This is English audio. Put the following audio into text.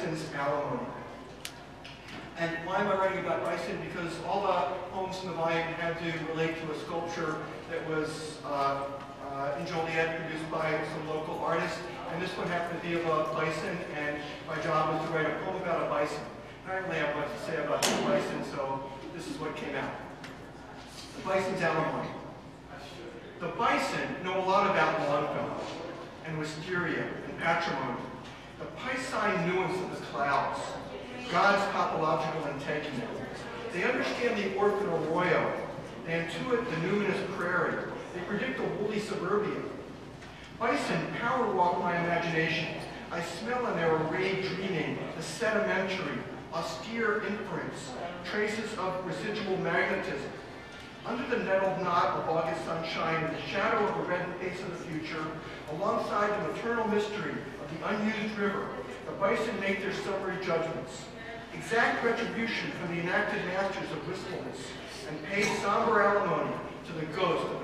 Bison's alimony. And why am I writing about bison? Because all the poems in the volume had to relate to a sculpture that was uh, uh, in Joliet produced by some local artists. And this one happened to be a bison, and my job was to write a poem about a bison. Apparently I have much to say about the bison, so this is what came out. The bison's alimony. The bison know a lot about Longfellow and wisteria and patrimony, the piscine nuance of the clouds, God's topological integument. They understand the orphan arroyo. They intuit the numinous prairie. They predict the woolly suburbia. Bison power walk my imagination. I smell in their arrayed dreaming the sedimentary, austere imprints, traces of residual magnetism. Under the nettled knot of August sunshine, in the shadow of a red face of the future, alongside the maternal mystery of the unused river, the bison make their summary judgments. Exact retribution from the enacted masters of wistfulness, and pay somber alimony to the ghost